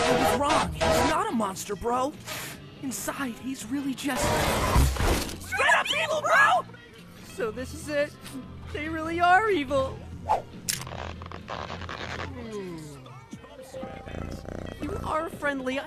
I was wrong. He's not a monster, bro. Inside, he's really just... Straight up evil, bro! So this is it. They really are evil. Hmm. You are friendly.